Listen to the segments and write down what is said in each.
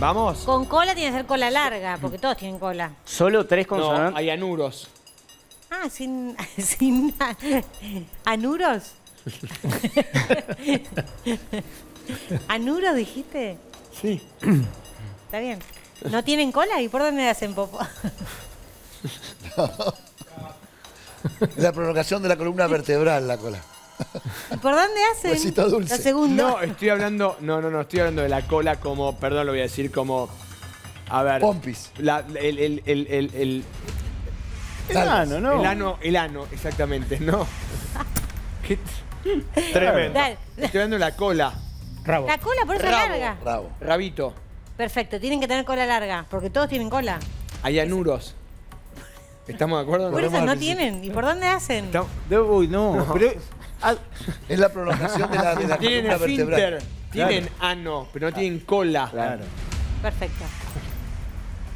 ¿Vamos? Con cola tiene que ser cola larga, porque todos tienen cola. Solo tres No, consonantes. hay anuros. Ah, sin, sin anuros. ¿Anuros dijiste? Sí. Está bien. ¿No tienen cola? ¿Y por dónde hacen popo? La prolongación de la columna vertebral, la cola. ¿Y por dónde hacen? Huesito dulce. La segunda. No, estoy hablando. No, no, no, estoy hablando de la cola como. Perdón, lo voy a decir como. A ver. Pompis. La- el, el, el, el, el, El ano, ¿no? el ano, el ano, exactamente, no. ¿Qué? Tremendo. Dale. Estoy hablando de la cola. Rabo. La cola por eso es Rabo. larga. Bravo. Rabito. Perfecto, tienen que tener cola larga, porque todos tienen cola. Hay anuros. ¿Estamos de acuerdo? Por eso no tienen. ¿Y por dónde hacen? Estamos- Uy, no. Pero, ah, Es la prolongación de la, de la Tienen columna vertebral. esfínter, tienen ano, pero no tienen cola. claro. Perfecto.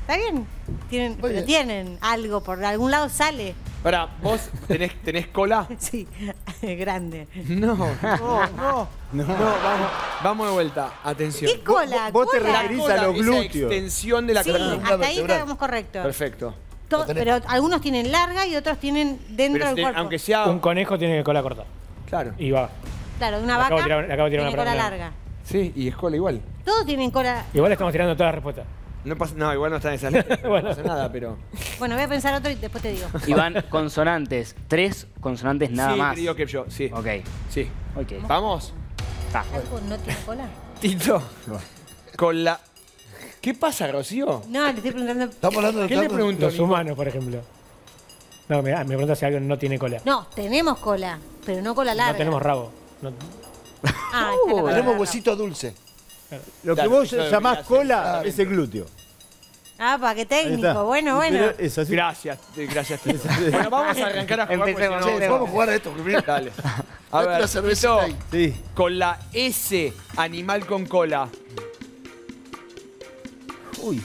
¿Está bien? Tienen, pero bien. tienen algo, por algún lado sale. Ahora, ¿vos tenés, tenés cola? Sí, grande. No, no, no. No, vamos, vamos de vuelta. Atención. ¿Qué cola? vos te cola. referís- a los esa glúteos. extensión de la Sí, columna. hasta ahí vertebral. estamos correctos. Perfecto. To- pero algunos tienen larga y otros tienen dentro Pero del cuerpo. aunque sea. Un conejo tiene cola corta. Claro. Y va. Claro, una Le vaca acabo de tirar- le acabo de tirar tiene una cola larga. Sí, y es cola igual. Todos tienen cola. Igual estamos tirando todas las respuestas. No pasa, no, igual no está en esa lista. No Bueno. pasa nada, pero. Bueno, voy a pensar otro y después te digo. Iván, consonantes. Tres consonantes nada sí, más. creo que yo, sí. Ok. Sí. Ok. ¿Vamos? ¿Algo no tiene cola? Tito. Con la. ¿Qué pasa, Rocío? No, le estoy preguntando. Estamos hablando de ¿Qué le pregunto? Los humanos, por ejemplo. No, me, me pregunta si algo no tiene cola. No, tenemos cola, pero no cola larga. No tenemos rabo. No- Ah, ahí está la palabra. Tenemos huesito dulce. Lo que vos llamás cola es el glúteo. Ah, pa, qué Ahí está. técnico. Bueno, bueno. Pero es así. Gracias, eh, gracias, Tito. bueno, vamos a arrancar a jugar. porque Empecemos, no- vamos a jugar a esto primero. Dale. A Date ver, una cervecita Tito, ahí. Sí. con la S, animal con cola. Uy.